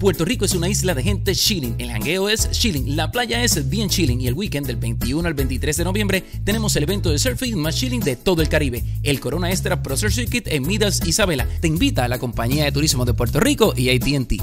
Puerto Rico es una isla de gente chilling. El hangueo es chilling, la playa es bien chilling y el weekend del 21 al 23 de noviembre tenemos el evento de surfing más chilling de todo el Caribe, el Corona Extra Pro Surf Circuit en Midas Isabela. Te invita a la compañía de turismo de Puerto Rico y AT&T.